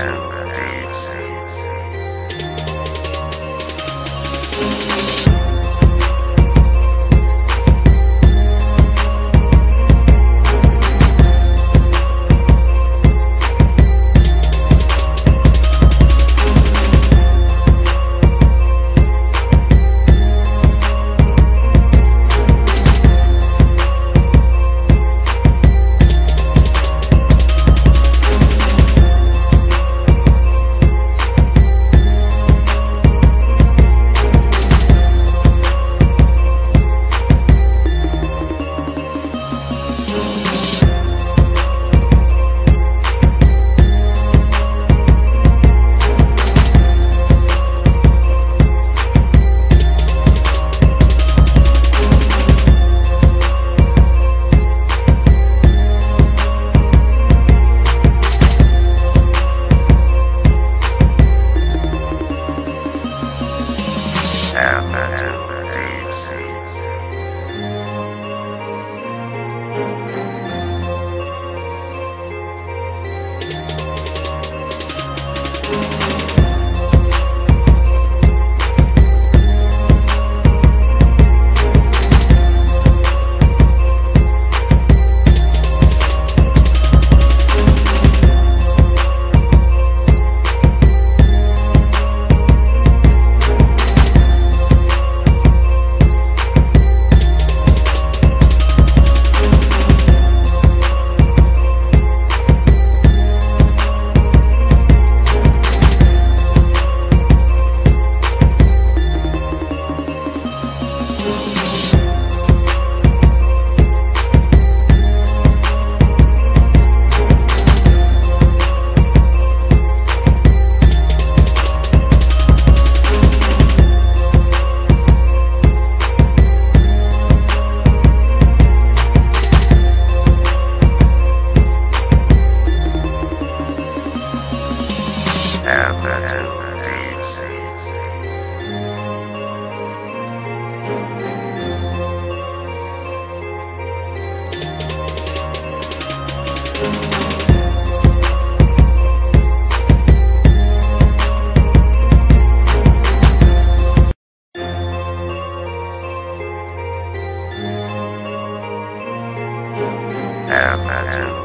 Amen. Imagine.